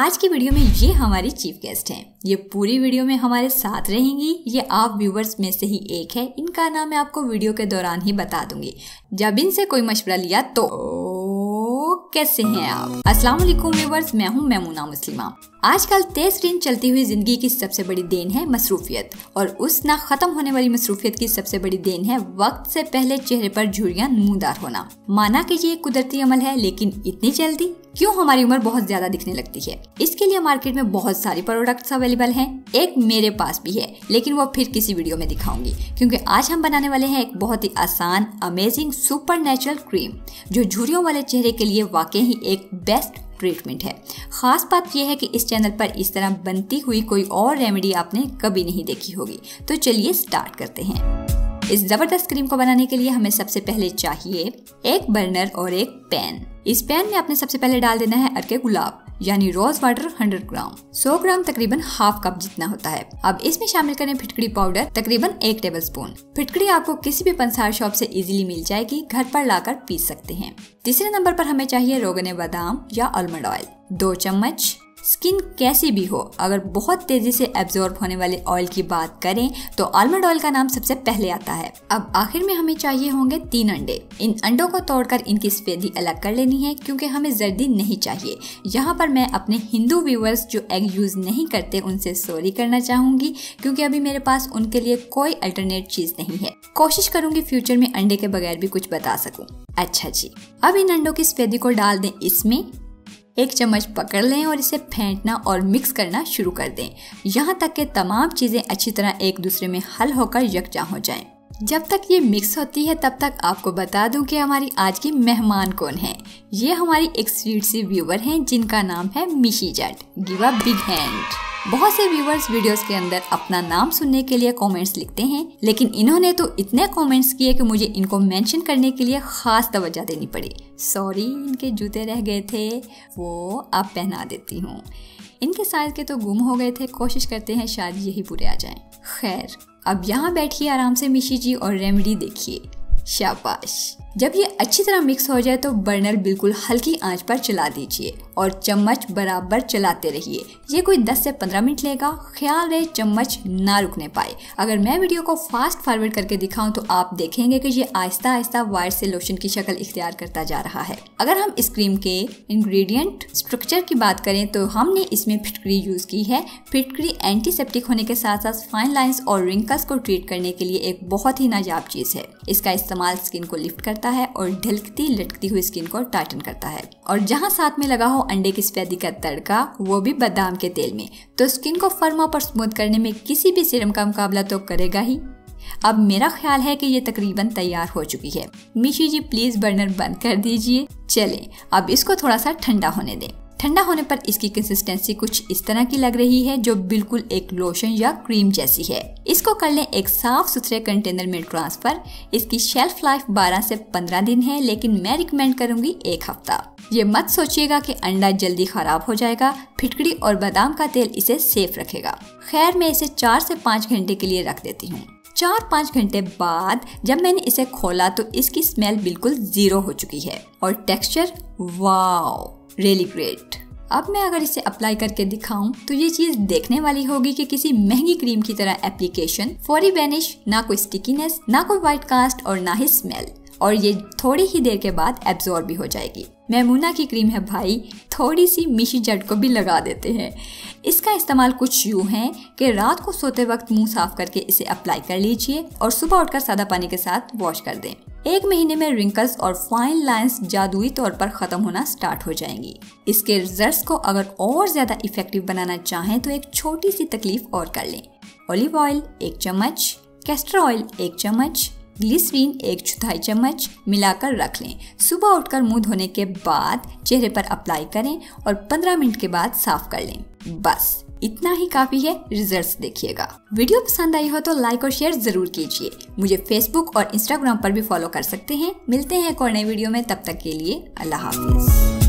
आज की वीडियो में ये हमारी चीफ गेस्ट हैं। ये पूरी वीडियो में हमारे साथ रहेंगी। ये आप व्यूवर्स में से ही एक है। इनका नाम मैं आपको वीडियो के दौरान ही बता दूँगी। जब इनसे कोई मशवरा लिया तो कैसे हैं आप? अस्सलाम वालेकुम व्यूवर्स मैं हूँ मैमुना मुस्लिमा। आजकल तेज रीन चलती हुई ज़िंदगी की सबसे बड़ी देन है मसरूफियत। और उस ना खत्म होने वाली मसरूफियत की सबसे बड़ी देन है वक्त से पहले चेहरे पर झुरियाँ नमूदार होना। माना कि ये कुदरती अमल है, लेकिन इतनी जल्दी? क्यों हमारी उम्र बहुत ज़्यादा दिखने लगती है? इसके लिए मार्केट में बहुत सारी प्रोडक्ट्स अवेलेबल हैं। एक मेरे पास भी है, लेकिन वो फिर किसी वीडियो में दिखाऊँगी। क्योंकि आज हम बनाने वाले हैं एक बहुत ही आसान अमेजिंग सुपर नेचुरल क्रीम जो झुरियों वाले चेहरे के लिए वाकई ही एक बेस्ट ट्रीटमेंट है। खास बात यह है कि इस चैनल पर इस तरह बनती हुई कोई और रेमेडी आपने कभी नहीं देखी होगी। तो चलिए स्टार्ट करते हैं। इस ज़बरदस्त क्रीम को बनाने के लिए हमें सबसे पहले चाहिए एक बर्नर और एक पैन इस पैन में आपने सबसे पहले डाल देना है अरके गुलाब। यानी रोज वाटर 100 ग्राम। 100 ग्राम तकरीबन हाफ़ कप जितना होता है। अब इसमें शामिल करें फिटकड़ी पाउडर, तकरीबन एक टेबल स्पून फिटकड़ी आपको किसी भी पंसार शॉप से इजीली मिल जाएगी, घर पर लाकर पीस सकते हैं। तीसरे नंबर पर हमें चाहिए रोगने बादाम या आलमंड ऑयल दो चम्मच स्किन कैसी भी हो, अगर बहुत तेज़ी से एब्जॉर्ब होने वाले ऑयल की बात करें तो आलमंड ऑयल का नाम सबसे पहले आता है। अब आखिर में हमें चाहिए होंगे तीन अंडे। इन अंडों को तोड़कर इनकी सफेदी अलग कर लेनी है, क्योंकि हमें जर्दी नहीं चाहिए। यहाँ पर मैं अपने हिंदू व्यूवर्स जो एग यूज़ नहीं करते, उनसे सॉरी करना चाहूँगी, क्योंकि अभी मेरे पास उनके लिए कोई अल्टरनेट चीज़ नहीं है। कोशिश करूँगी फ्यूचर में अंडे के बगैर भी कुछ बता सकूँ। अच्छा जी, अब इन अंडों की सफेदी को डाल दें इसमें एक चम्मच पकड़ लें और इसे फेंटना और मिक्स करना शुरू कर दें यहाँ तक कि तमाम चीज़ें अच्छी तरह एक दूसरे में हल होकर यकजा हो जाएँ। जब तक ये मिक्स होती है, तब तक आपको बता दूँ कि हमारी आज की मेहमान कौन है। ये हमारी एक स्वीट सी व्यूवर हैं, जिनका नाम है Mishi Jat. Give a big hand बहुत से व्यूवर्स वीडियोस के अंदर अपना नाम सुनने के लिए कमेंट्स लिखते हैं, लेकिन इन्होंने तो इतने कमेंट्स किए कि मुझे इनको मेंशन करने के लिए खास तवज्जो देनी पड़ी। सॉरी इनके जूते रह गए थे, वो अब पहना देती हूँ। इनके साइज़ के तो गुम हो गए थे, कोशिश करते हैं शायद यही पूरे आ जाएँ। खैर अब यहाँ बैठिए आराम से मिशी जी और रेमेडी देखिए। शाबाश। जब ये अच्छी तरह मिक्स हो जाए तो बर्नर बिल्कुल हल्की आँच पर चला दीजिए और चम्मच बराबर चलाते रहिए। ये कोई 10 से 15 मिनट लेगा। ख्याल रहे, चम्मच ना रुकने पाए। अगर मैं वीडियो को फास्ट फॉरवर्ड करके दिखाऊँ तो आप देखेंगे कि ये आहिस्ता आहिस्ता वायर से लोशन की शक्ल इख्तियार करता जा रहा है। अगर हम इस क्रीम के इंग्रेडिएंट स्ट्रक्चर की बात करें तो हमने इसमें फिटकरी यूज़ की है। फिटकरी एंटीसेप्टिक होने के साथ साथ फाइन लाइन्स और रिंकल्स को ट्रीट करने के लिए एक बहुत ही नाजाब चीज़ है। इसका इस्तेमाल स्किन को लिफ्ट करता है और ढलकती, लटकती हुई स्किन को टाइटन करता है। और जहाँ साथ में लगा हो अंडे की स्पैदी का तड़का, वो भी बादाम के तेल में। तो स्किन को फर्मा पर स्मूथ करने में किसी भी सीरम का मुकाबला तो करेगा ही। अब मेरा ख्याल है कि ये तकरीबन तैयार हो चुकी है। मिशी जी प्लीज़ बर्नर बंद कर दीजिए। चलें, अब इसको थोड़ा सा ठंडा होने दें। ठंडा होने पर इसकी कंसिस्टेंसी कुछ इस तरह की लग रही है जो बिल्कुल एक लोशन या क्रीम जैसी है। इसको कर लें एक साफ़ सुथरे कंटेनर में ट्रांसफ़र इसकी शेल्फ लाइफ 12 से 15 दिन है, लेकिन मैं रिकमेंड करूँगी एक हफ़्ता। ये मत सोचिएगा कि अंडा जल्दी खराब हो जाएगा फिटकड़ी और बादाम का तेल इसे सेफ़ रखेगा। खैर, मैं इसे चार से पाँच घंटे के लिए रख देती हूँ। चार पाँच घंटे बाद जब मैंने इसे खोला तो इसकी स्मेल बिल्कुल ज़ीरो हो चुकी है। और टेक्सचर वाओ रियली ग्रेट अब मैं अगर इसे अप्लाई करके दिखाऊँ तो ये चीज़ देखने वाली होगी कि किसी महँगी क्रीम की तरह एप्लीकेशन फॉरी वेनिश ना कोई स्टिकीनेस ना कोई व्हाइट कास्ट और ना ही स्मेल और ये थोड़ी ही देर के बाद एब्जॉर्ब भी हो जाएगी। मेमूना की क्रीम है भाई, थोड़ी सी मिशी जट को भी लगा देते हैं। इसका इस्तेमाल कुछ यूँ है कि रात को सोते वक्त मुँह साफ़ करके इसे अप्लाई कर लीजिए और सुबह उठकर सादा पानी के साथ वॉश कर दें। एक महीने में रिंकल्स और फाइन लाइंस जादुई तौर पर खत्म होना स्टार्ट हो जाएँगी। इसके रिजल्ट्स को अगर और ज़्यादा इफ़ेक्टिव बनाना चाहें तो एक छोटी सी तकलीफ़ और कर लें। ऑलिव ऑयल एक चम्मच कैस्टर ऑयल एक चम्मच ग्लिसरीन एक चौथाई चम्मच मिलाकर रख लें। सुबह उठकर मुँह धोने के बाद चेहरे पर अप्लाई करें और 15 मिनट के बाद साफ़ कर लें। बस, इतना ही काफ़ी है रिजल्ट्स देखिएगा। वीडियो पसंद आई हो तो लाइक और शेयर ज़रूर कीजिए। मुझे फेसबुक और इंस्टाग्राम पर भी फॉलो कर सकते हैं। मिलते हैं एक और नए वीडियो में, तब तक के लिए अल्लाह हाफिज।